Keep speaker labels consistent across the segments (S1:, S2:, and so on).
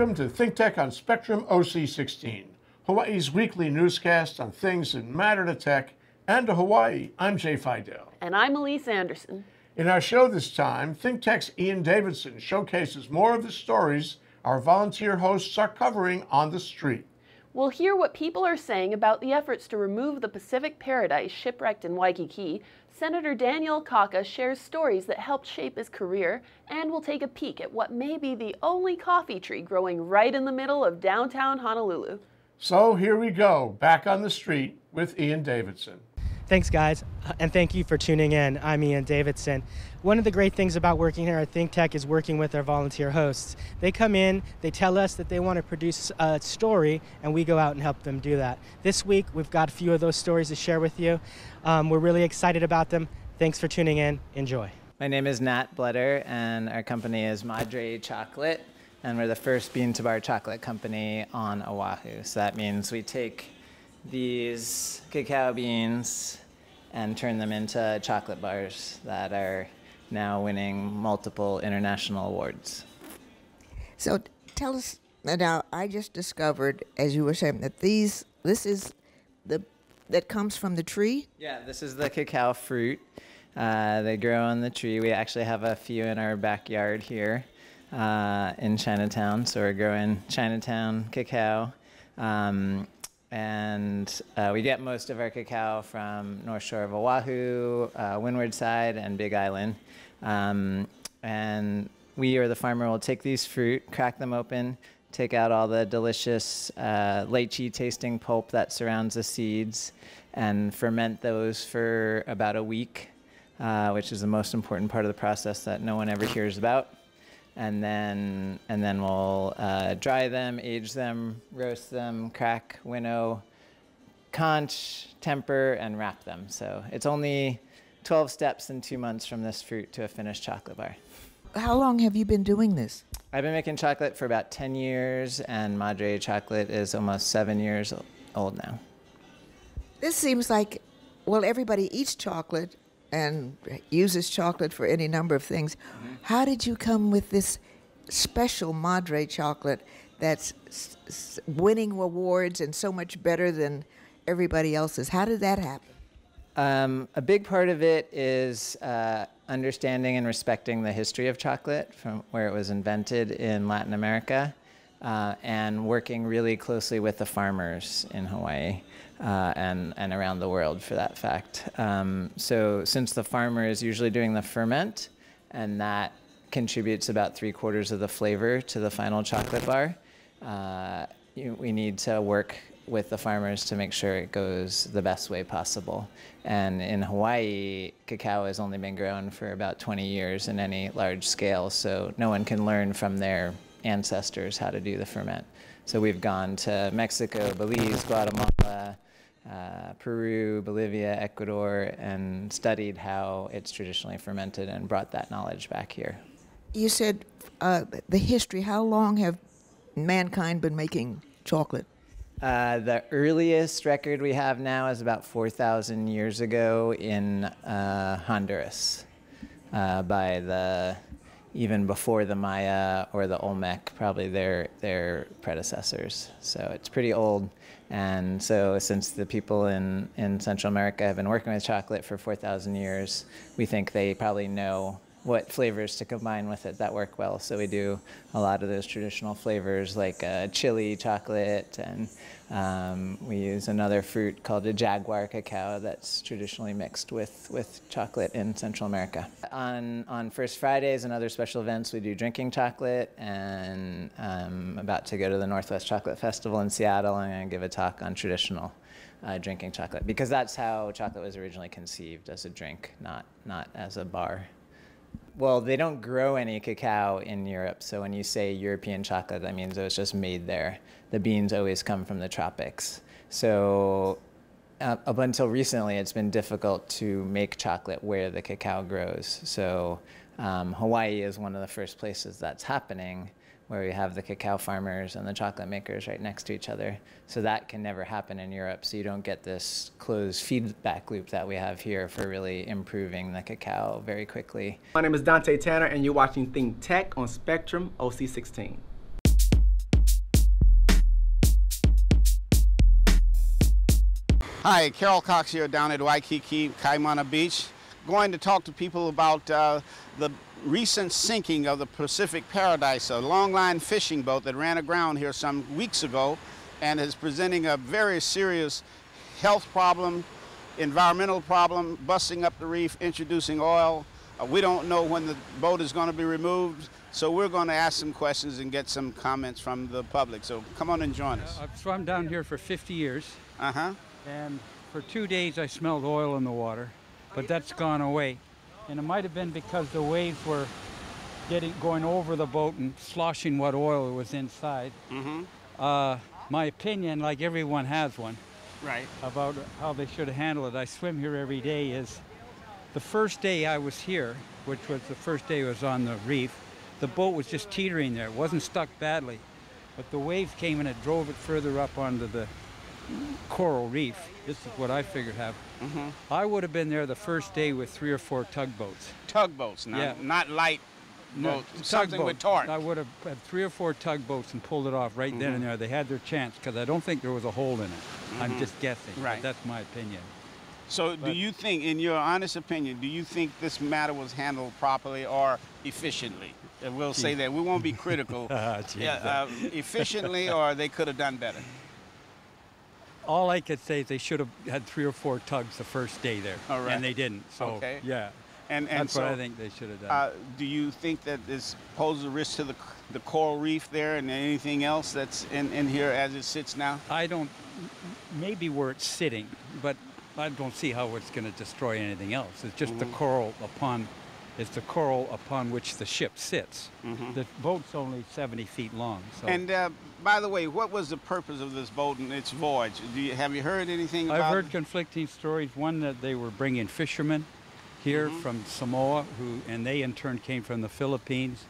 S1: Welcome to ThinkTech on Spectrum OC16, Hawaii's weekly newscast on things that matter to tech and to Hawaii. I'm Jay Fidel.
S2: And I'm Elise Anderson.
S1: In our show this time, ThinkTech's Ian Davidson showcases more of the stories our volunteer hosts are covering on the street.
S2: We'll hear what people are saying about the efforts to remove the Pacific Paradise shipwrecked in Waikiki. Senator Daniel Akaka shares stories that helped shape his career, and we'll take a peek at what may be the only coffee tree growing right in the middle of downtown Honolulu.
S1: So here we go, back on the street with Ian Davidson.
S3: Thanks, guys, and thank you for tuning in. I'm Ian Davidson. One of the great things about working here at ThinkTech is working with our volunteer hosts. They come in, they tell us that they want to produce a story, and we go out and help them do that. This week, we've got a few of those stories to share with you. Um, we're really excited about them. Thanks for tuning in. Enjoy.
S4: My name is Nat Bletter, and our company is Madre Chocolate, and we're the first bean to bar chocolate company on Oahu. So that means we take these cacao beans and turn them into chocolate bars that are now winning multiple international awards.
S5: So tell us now. I just discovered, as you were saying, that these this is the that comes from the tree.
S4: Yeah, this is the cacao fruit. Uh, they grow on the tree. We actually have a few in our backyard here uh, in Chinatown. So we're growing Chinatown cacao. Um, and uh, we get most of our cacao from North Shore of Oahu, uh, Windward Side, and Big Island. Um, and we or the farmer will take these fruit, crack them open, take out all the delicious uh, lychee tasting pulp that surrounds the seeds, and ferment those for about a week, uh, which is the most important part of the process that no one ever hears about and then and then we'll uh, dry them, age them, roast them, crack, winnow, conche, temper, and wrap them. So it's only 12 steps in two months from this fruit to a finished chocolate bar.
S5: How long have you been doing this?
S4: I've been making chocolate for about 10 years, and Madre chocolate is almost seven years old now.
S5: This seems like, well, everybody eats chocolate, and uses chocolate for any number of things. Mm-hmm. How did you come with this special Madre chocolate that's s- s- winning awards and so much better than everybody else's? How did that happen?
S4: Um, a big part of it is uh, understanding and respecting the history of chocolate from where it was invented in Latin America uh, and working really closely with the farmers in Hawaii uh, and, and around the world for that fact. Um, so, since the farmer is usually doing the ferment, and that contributes about three quarters of the flavor to the final chocolate bar, uh, you, we need to work with the farmers to make sure it goes the best way possible. And in Hawaii, cacao has only been grown for about 20 years in any large scale, so no one can learn from their ancestors how to do the ferment. So we've gone to Mexico, Belize, Guatemala, uh, Peru, Bolivia, Ecuador, and studied how it's traditionally fermented and brought that knowledge back here.
S5: You said uh, the history. How long have mankind been making chocolate?
S4: Uh, the earliest record we have now is about 4,000 years ago in uh, Honduras uh, by the even before the Maya or the Olmec, probably their their predecessors. So it's pretty old. And so since the people in, in Central America have been working with chocolate for 4,000 years, we think they probably know what flavors to combine with it that work well. So we do a lot of those traditional flavors like uh, chili chocolate, and um, we use another fruit called a jaguar cacao that's traditionally mixed with, with chocolate in Central America. On, on First Fridays and other special events, we do drinking chocolate, and I'm about to go to the Northwest Chocolate Festival in Seattle. I'm going to give a talk on traditional uh, drinking chocolate because that's how chocolate was originally conceived as a drink, not, not as a bar. Well, they don't grow any cacao in Europe. So when you say European chocolate, that means it was just made there. The beans always come from the tropics. So uh, up until recently, it's been difficult to make chocolate where the cacao grows. So um, Hawaii is one of the first places that's happening where we have the cacao farmers and the chocolate makers right next to each other. So that can never happen in Europe. So you don't get this closed feedback loop that we have here for really improving the cacao very quickly.
S6: My name is Dante Tanner, and you're watching Think Tech on Spectrum OC16. Hi, Carol Cox here down at Waikiki, Kaimana Beach. Going to talk to people about uh, the recent sinking of the Pacific Paradise, a longline fishing boat that ran aground here some weeks ago and is presenting a very serious health problem, environmental problem, busting up the reef, introducing oil. Uh, we don't know when the boat is going to be removed, so we're going to ask some questions and get some comments from the public. So come on and join us.
S7: I've swum down here for 50 years,
S6: Uh huh.
S7: and for two days I smelled oil in the water, but that's gone away. And it might have been because the waves were getting going over the boat and sloshing what oil was inside.
S6: Mm-hmm.
S7: Uh, my opinion, like everyone has one,
S6: Right.
S7: about how they should handle it. I swim here every day. Is the first day I was here, which was the first day I was on the reef, the boat was just teetering there. It wasn't stuck badly, but the waves came and it drove it further up onto the coral reef. This is what I figured happened. Mm-hmm. I would have been there the first day with three or four tugboats.
S6: Tugboats, now,
S7: Yeah.
S6: not light
S7: No,
S6: boats. Something with
S7: tugboats.
S6: torque.
S7: I would have had three or four tugboats and pulled it off right then and mm-hmm. there. They had their chance because I don't think there was a hole in it. I'm mm-hmm. just guessing. but
S6: Right.
S7: that's my opinion.
S6: So, do you think, in your honest opinion, do you think this matter was handled properly or efficiently? And we'll say that. We won't be critical. Yeah, uh, efficiently, or they could have done better.
S7: All I could say is they should have had three or four tugs the first day there,
S6: right.
S7: and they didn't. So
S6: Okay.
S7: yeah,
S6: And and
S7: that's
S6: so,
S7: what I think they should have done.
S6: Uh, do you think that this poses a risk to the the coral reef there and anything else that's in, in here as it sits now?
S7: I don't. Maybe where it's sitting, but I don't see how it's going to destroy anything else. It's just the coral upon. It's the coral upon which the ship sits. The boat's only 70 feet long. So
S6: And uh, by the way, what was the purpose of this boat and its voyage? Do you, have you heard anything about?
S7: I've heard
S6: it?
S7: conflicting stories. One that they were bringing fishermen here
S6: Mm-hmm.
S7: from Samoa, who and they in turn came from the Philippines,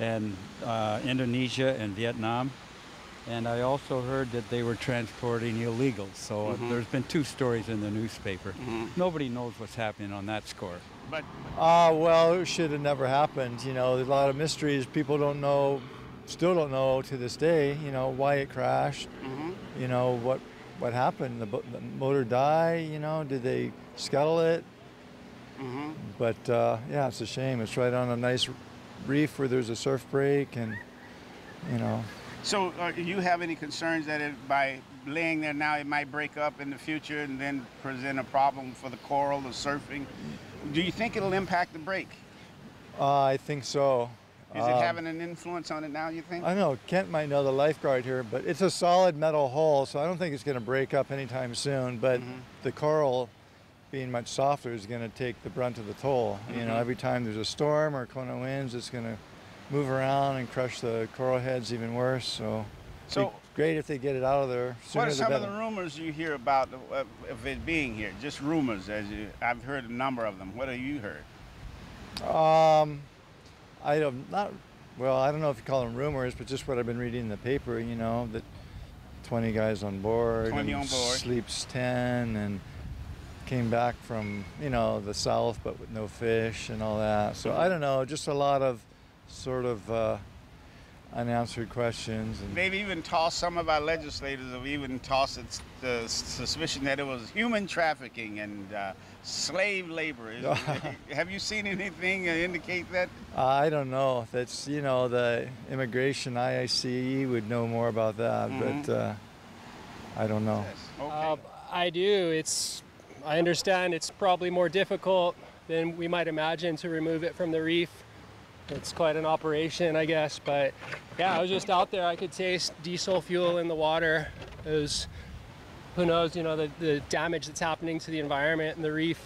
S7: and uh, Indonesia and Vietnam. And I also heard that they were transporting illegals. So uh,
S6: Mm-hmm.
S7: there's been two stories in the newspaper. Nobody knows what's happening on that score.
S6: But
S8: Uh, well, it should have never happened. You know, there's a lot of mysteries. People don't know, still don't know to this day, you know, why it crashed. You know, what what happened. The, the motor die, you know, did they scuttle it? But uh, yeah, it's a shame. It's right on a nice reef where there's a surf break and, you know,
S6: So, uh, do you have any concerns that it, by laying there now, it might break up in the future and then present a problem for the coral, the surfing? Do you think it'll impact the break?
S8: uh, I think so.
S6: Is it um, having an influence on it now? You think?
S8: I know Kent might know the lifeguard here, but it's a solid metal hull, so I don't think it's going to break up anytime soon. But mm-hmm. the coral, being much softer, is going to take the brunt of the toll. You know, mm-hmm. every time there's a storm or Kona winds, it's going to move around and crush the coral heads even worse. So,
S6: So-
S8: great if they get it out of there
S6: What are some of the rumors you hear about of it being here? Just rumors, as you, I've heard a number of them. What have you heard?
S8: Um, I don't not well. I don't know if you call them rumors, but just what I've been reading in the paper. You know that 20 guys on board,
S6: 20 on board.
S8: sleeps 10, and came back from you know the south, but with no fish and all that. So I don't know. Just a lot of sort of uh, unanswered questions. And
S6: They've even tossed, some of our legislators have even tossed it, the suspicion that it was human trafficking and uh, slave labor. Is- have you seen anything uh, indicate that?
S8: I don't know. That's you know the immigration IIC would know more about that,
S6: Mm-hmm.
S8: but uh, I don't know.
S6: Yes. Okay.
S9: Uh, I do. It's. I understand it's probably more difficult than we might imagine to remove it from the reef. It's quite an operation, I guess. But yeah, I was just out there. I could taste diesel fuel in the water. It was. Who knows? You know the, the damage that's happening to the environment and the reef.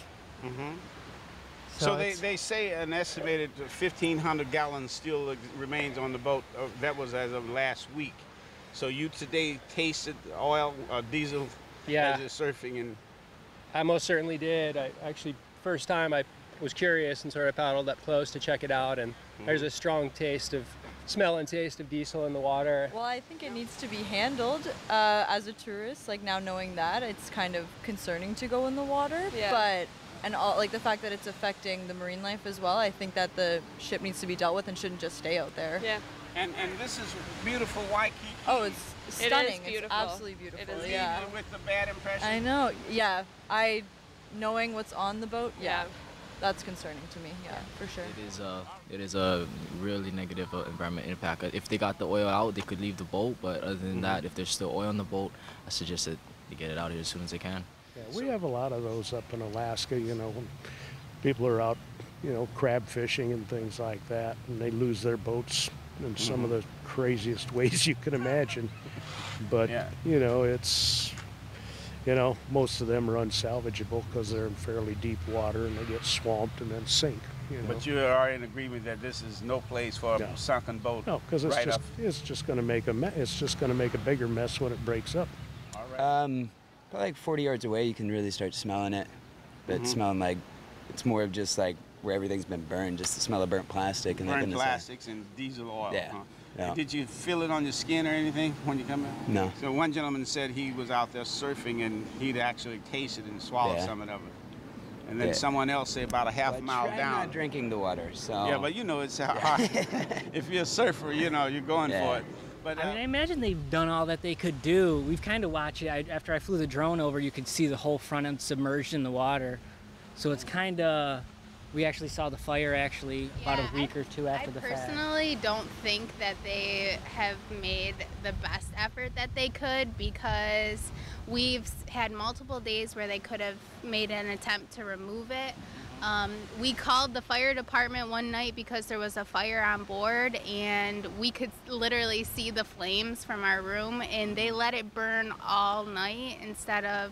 S6: So they, they say an estimated 1,500 gallons still remains on the boat. Uh, that was as of last week. So you today tasted oil, uh, diesel,
S9: Yeah.
S6: as you're surfing, and
S9: I most certainly did. I actually first time I was curious and sort of paddled up close to check it out, and there's a strong taste of smell and taste of diesel in the water.
S10: Well, I think it needs to be handled uh, as a tourist. Like now knowing that, it's kind of concerning to go in the water.
S2: Yeah.
S10: But and all like the fact that it's affecting the marine life as well. I think that the ship needs to be dealt with and shouldn't just stay out there.
S2: Yeah.
S6: And and this is beautiful Waikiki.
S10: Oh, it's stunning.
S2: It is
S10: stunning.
S2: beautiful.
S10: It's absolutely beautiful.
S2: It is
S10: yeah.
S6: Even with the bad impression.
S10: I know. Yeah. I knowing what's on the boat. Yeah.
S2: Yeah.
S10: That's concerning to me. Yeah, for sure.
S11: It is a it is a really negative uh, environment impact. Uh, If they got the oil out, they could leave the boat. But other than that, if there's still oil on the boat, I suggest that they get it out here as soon as they can.
S12: Yeah, we have a lot of those up in Alaska, you know, when people are out, you know, crab fishing and things like that, and they lose their boats in some of the craziest ways you can imagine. But,
S6: Yeah.
S12: you know, it's, you know, most of them are unsalvageable because they're in fairly deep water and they get swamped and then sink, you know.
S6: But you are in agreement that this is no place for a
S12: No.
S6: sunken boat.
S12: no, because it's
S6: right
S12: just, it's just going to make a me- it's just going to make a bigger mess when it breaks up.
S6: All right.
S13: Um, probably like 40 yards away, you can really start smelling it. But
S6: Mm-hmm.
S13: smelling like it's more of just like where everything's been burned, just the smell of burnt plastic and
S6: Burnt
S13: in the
S6: plastics and diesel oil.
S13: Yeah.
S6: huh?
S13: Yeah.
S6: Did you feel it on your skin or anything when you come in?
S13: No.
S6: So one gentleman said he was out there surfing and he'd actually tasted and swallowed
S13: Yeah.
S6: some of it. And then
S13: Yeah.
S6: someone else said about a half
S13: But
S6: mile
S13: try
S6: down.
S13: not drinking the water. So
S6: Yeah, but you know it's hard. if you're a surfer, you know you're going for it. But
S14: I mean, I
S6: uh,
S14: imagine they've done all that they could do. We've kind of watched it. I, after I flew the drone over, you could see the whole front end submerged in the water. So it's kind of. We actually saw the fire actually about
S15: Yeah,
S14: a week or two after
S15: I
S14: the fact.
S15: I personally don't think that they have made the best effort that they could because we've had multiple days where they could have made an attempt to remove it. Um, we called the fire department one night because there was a fire on board and we could literally see the flames from our room and they let it burn all night instead of,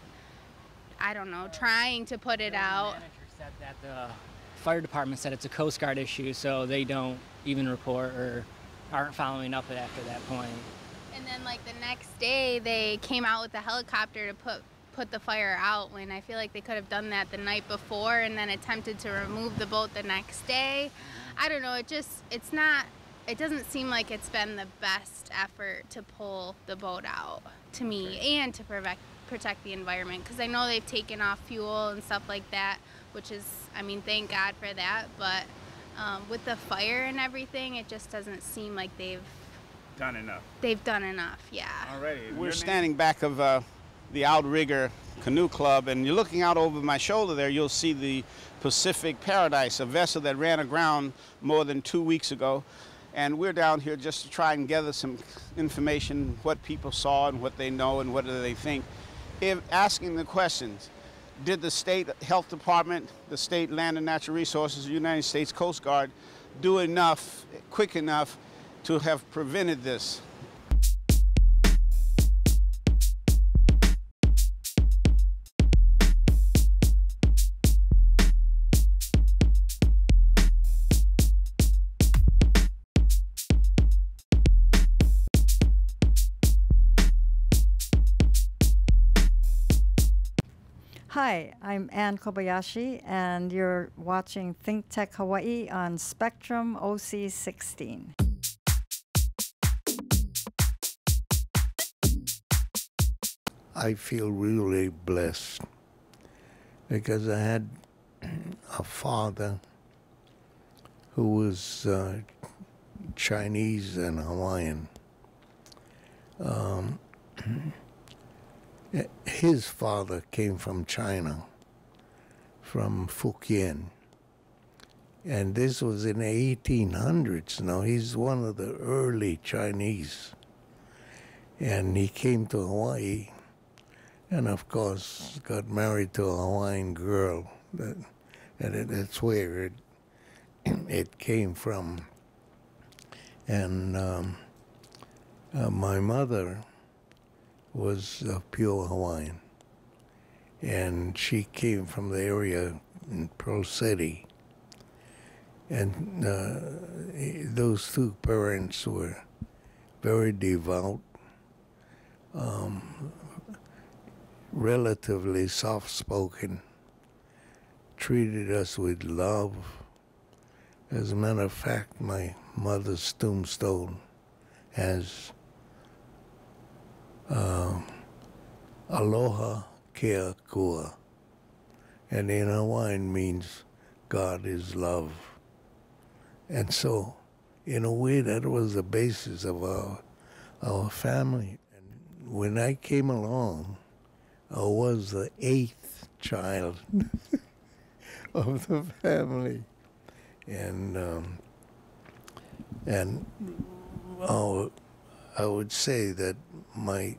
S15: I don't know, trying to put it
S14: The
S15: out.
S14: manager said that the fire department said it's a Coast Guard issue, so they don't even report or aren't following up after that point.
S15: And then like the next day they came out with a helicopter to put put the fire out when I feel like they could have done that the night before and then attempted to remove the boat the next day. I don't know, it just it's not it doesn't seem like it's been the best effort to pull the boat out to me and to protect protect the environment because I know they've taken off fuel and stuff like that, which is I mean thank God for that, but um, with the fire and everything, it just doesn't seem like they've
S6: done enough.
S15: They've done enough, yeah.
S6: Alrighty. We're standing back of uh, the Outrigger Canoe Club, and you're looking out over my shoulder there. You'll see the Pacific Paradise, a vessel that ran aground more than two weeks ago. And we're down here just to try and gather some information, what people saw and what they know and what do they think. If asking the questions, did the state health department, the state land and natural resources, the United States Coast Guard do enough, quick enough to have prevented this?
S16: I'm Ann Kobayashi, and you're watching Think Tech Hawaii on Spectrum OC16.
S17: I feel really blessed because I had a father who was uh, Chinese and Hawaiian. Um, his father came from China, from Fukien. And this was in the 1800s. Now, he's one of the early Chinese. And he came to Hawaii and of course got married to a Hawaiian girl. That, and that's where it it came from. And um, uh, my mother was uh, pure Hawaiian, and she came from the area in Pearl City. And uh, those two parents were very devout. Um, relatively soft spoken, treated us with love. As a matter of fact, my mother's tombstone has uh, Aloha ke Akua. and in Hawaiian means God is love. And so, in a way, that was the basis of our our family. And when I came along, I was the eighth child of the family, and um, and oh, I would say that my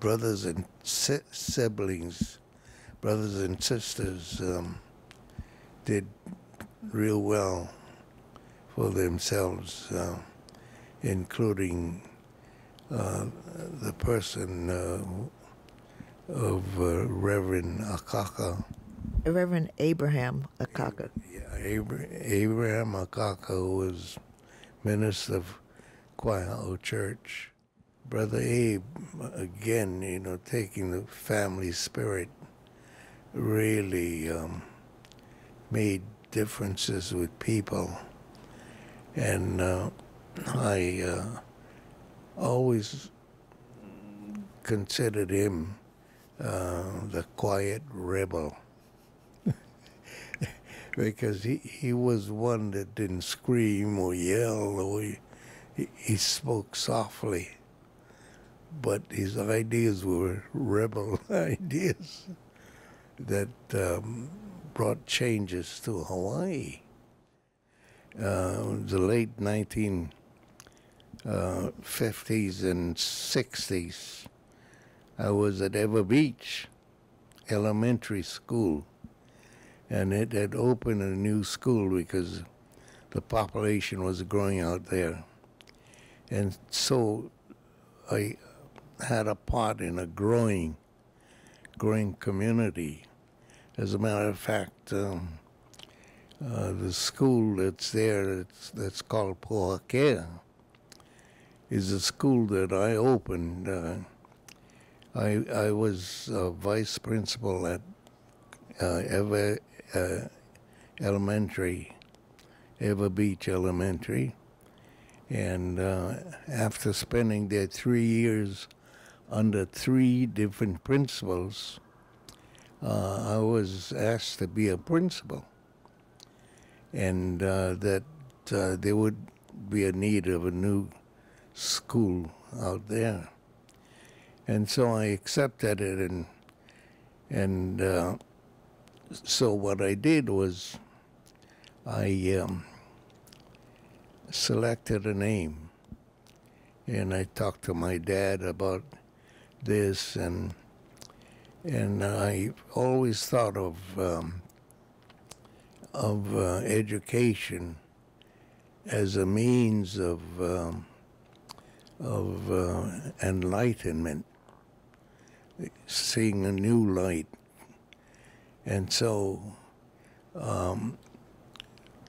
S17: brothers and si- siblings, brothers and sisters, um, did real well for themselves, uh, including uh, the person uh, of uh, Reverend Akaka.
S5: Reverend Abraham Akaka.
S17: Abra- Abraham Akaka was minister of Kawaiahao Church. Brother Abe, again, you know, taking the family spirit, really um, made differences with people. And uh, I uh, always considered him uh, the quiet rebel because he, he was one that didn't scream or yell or he, he, he spoke softly but his ideas were rebel ideas that um, brought changes to Hawaii. Uh, the late 1950s and 60s, I was at Ewa Beach Elementary School, and it had opened a new school because the population was growing out there. And so I had a part in a growing, growing community. As a matter of fact, um, uh, the school that's there, that's, called Pohakea, is a school that I opened. Uh, I, I was uh, vice principal at uh, Ewa uh, Elementary, Ewa Beach Elementary. And uh, after spending there three years under three different principals, uh, I was asked to be a principal, and uh, that uh, there would be a need of a new school out there, and so I accepted it, and and uh, so what I did was I um, selected a name, and I talked to my dad about this and and I always thought of um, of uh, education as a means of um, of uh, enlightenment, seeing a new light, and so um,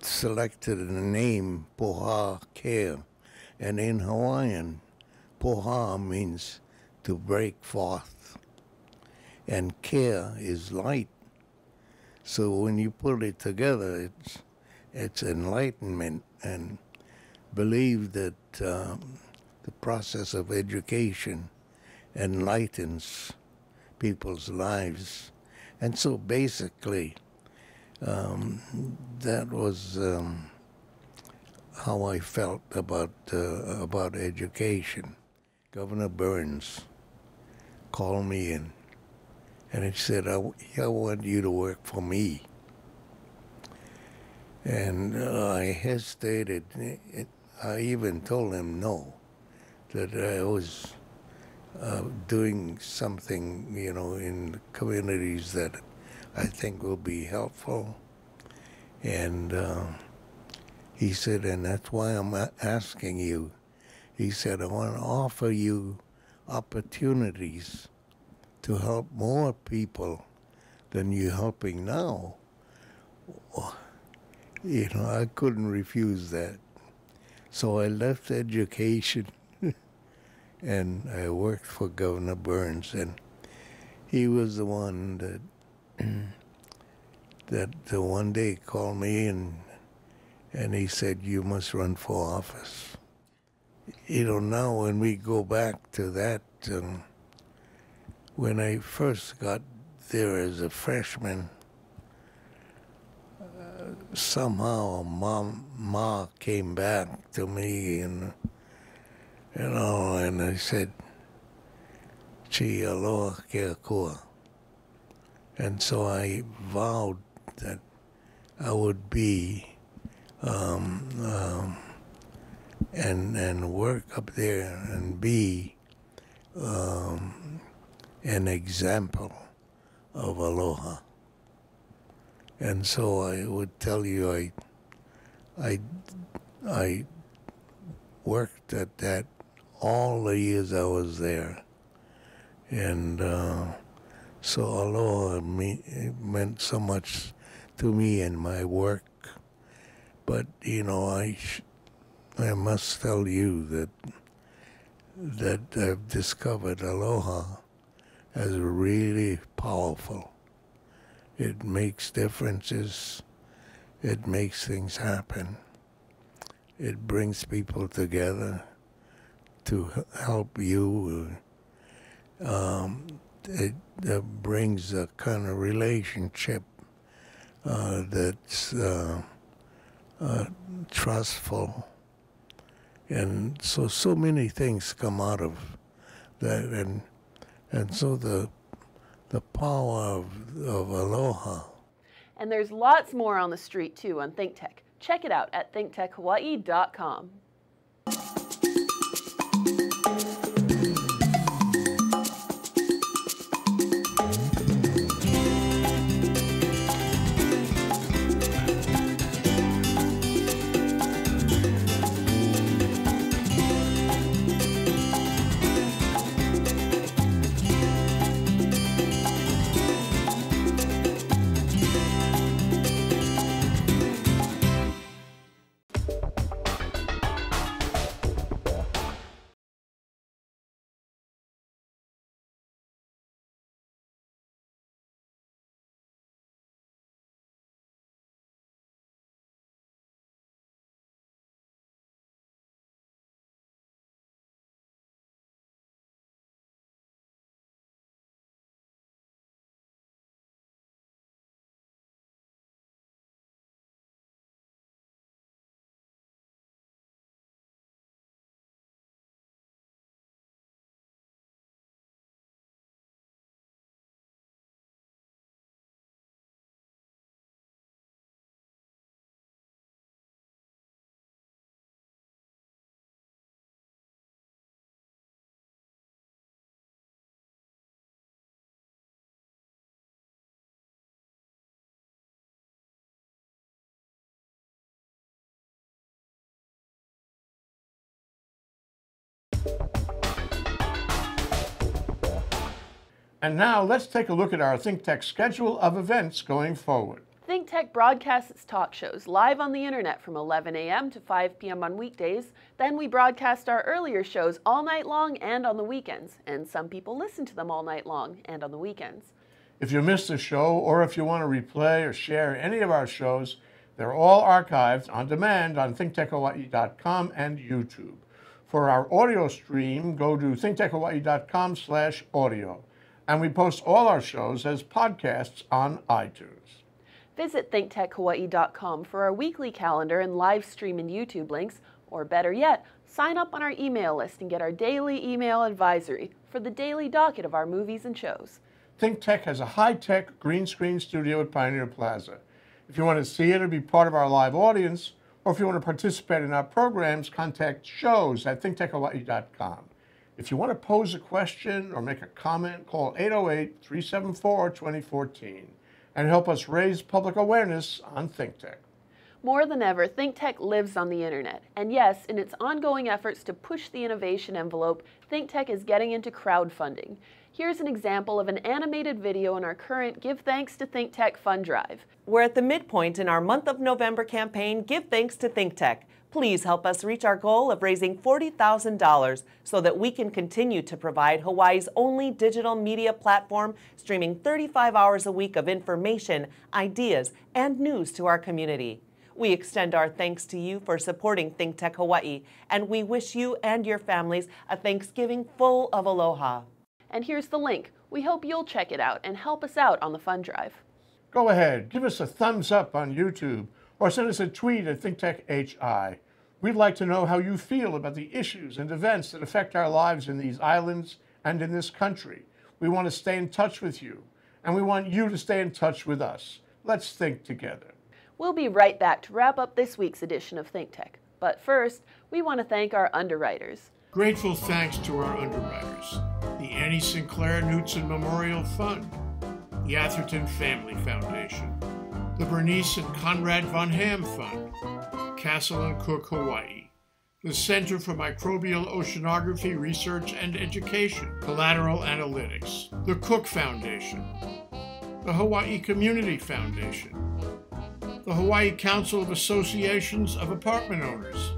S17: selected the name Poha Kea, and in Hawaiian, Poha means to break forth. And care is light. So when you put it together, it's, it's enlightenment and believe that um, the process of education enlightens people's lives. And so basically, um, that was um, how I felt about uh, about education. Governor Burns called me in and he said, I, I want you to work for me. And uh, I hesitated. I even told him no, that I was uh, doing something, you know, in communities that I think will be helpful. And uh, he said, and that's why I'm asking you. He said, I want to offer you opportunities to help more people than you're helping now. You know, I couldn't refuse that. So I left education and I worked for Governor Burns, and he was the one that that uh, one day called me and and he said, "You must run for office." You know, now when we go back to that, um, when I first got there as a freshman, somehow mom ma came back to me and you know and I said Chi aloha ke kua. And so I vowed that I would be um, um, and and work up there and be um, an example of aloha. And so I would tell you, I, I, I worked at that all the years I was there, and uh, so aloha me, meant so much to me and my work. But you know, I, I must tell you that that I've discovered aloha as really powerful. It makes differences. It makes things happen. It brings people together to help you. Um, it uh, brings a kind of relationship uh, that's uh, uh, trustful. And so, so many things come out of that. And, and so the, the power of, of aloha
S2: And there's lots more on the street too on ThinkTech. Check it out at thinktechhawaii.com.
S1: And now let's take a look at our ThinkTech schedule of events going forward.
S2: ThinkTech broadcasts its talk shows live on the internet from 11 a.m. to 5 p.m. on weekdays. Then we broadcast our earlier shows all night long and on the weekends. And some people listen to them all night long and on the weekends.
S1: If you missed a show or if you want to replay or share any of our shows, they're all archived on demand on thinktechhawaii.com and YouTube. For our audio stream, go to thinktechhawaii.com slash audio. And we post all our shows as podcasts on iTunes.
S2: Visit thinktechhawaii.com for our weekly calendar and live stream and YouTube links, or better yet, sign up on our email list and get our daily email advisory for the daily docket of our movies and shows.
S1: ThinkTech has a high-tech green screen studio at Pioneer Plaza. If you want to see it or be part of our live audience, or if you want to participate in our programs, contact shows at thinktechhawaii.com. If you want to pose a question or make a comment, call 808-374-2014 and help us raise public awareness on ThinkTech.
S2: More than ever, ThinkTech lives on the internet. And yes, in its ongoing efforts to push the innovation envelope, ThinkTech is getting into crowdfunding. Here's an example of an animated video in our current Give Thanks to ThinkTech fund drive.
S18: We're at the midpoint in our month of November campaign, Give Thanks to ThinkTech. Please help us reach our goal of raising $40,000 so that we can continue to provide Hawaii's only digital media platform streaming 35 hours a week of information, ideas, and news to our community. We extend our thanks to you for supporting ThinkTech Hawaii, and we wish you and your families a Thanksgiving full of aloha.
S2: And here's the link. We hope you'll check it out and help us out on the fund drive.
S1: Go ahead, give us a thumbs up on YouTube or send us a tweet at ThinkTechHI. We'd like to know how you feel about the issues and events that affect our lives in these islands and in this country. We want to stay in touch with you, and we want you to stay in touch with us. Let's think together.
S2: We'll be right back to wrap up this week's edition of Think Tech. But first, we want to thank our underwriters.
S1: Grateful thanks to our underwriters the Annie Sinclair Knutson Memorial Fund, the Atherton Family Foundation, the Bernice and Conrad Von Hamm Fund, Castle and Cooke, Hawaii, the Center for Microbial Oceanography Research and Education, Collateral Analytics, the Cooke Foundation, the Hawaii Community Foundation, the Hawaii Council of Associations of Apartment Owners,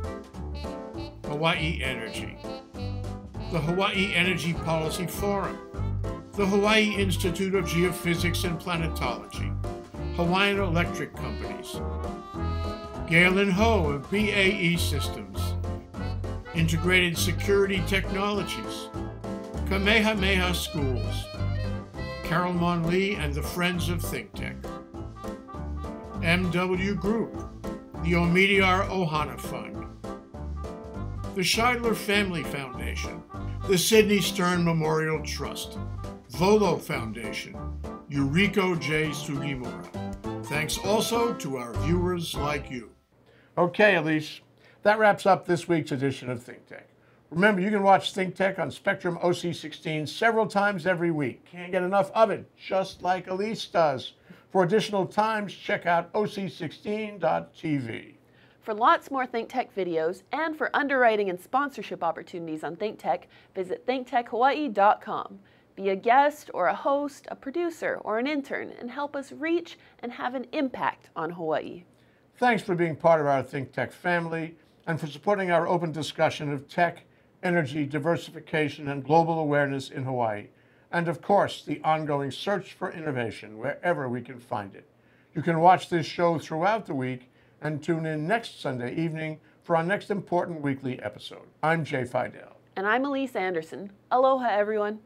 S1: Hawaii Energy, the Hawaii Energy Policy Forum, the Hawaii Institute of Geophysics and Planetology, Hawaiian Electric Companies, Galen Ho of BAE Systems, Integrated Security Technologies, Kamehameha Schools, Carol Mon Lee and the Friends of ThinkTech, MW Group, the Omidyar Ohana Fund, the Scheidler Family Foundation, the Sidney Stern Memorial Trust, Volo Foundation, Yuriko J. Sugimura. Thanks also to our viewers like you. Okay, Elise, that wraps up this week's edition of Think Tech. Remember, you can watch Think Tech on Spectrum OC16 several times every week. Can't get enough of it, just like Elise does. For additional times, check out oc16.tv.
S2: For lots more ThinkTech videos and for underwriting and sponsorship opportunities on ThinkTech, visit thinktechhawaii.com. Be a guest or a host, a producer or an intern, and help us reach and have an impact on Hawaii.
S1: Thanks for being part of our ThinkTech family and for supporting our open discussion of tech, energy, diversification, and global awareness in Hawaii. And of course, the ongoing search for innovation wherever we can find it. You can watch this show throughout the week and tune in next Sunday evening for our next important weekly episode. I'm Jay Fidel.
S2: And I'm Elise Anderson. Aloha, everyone.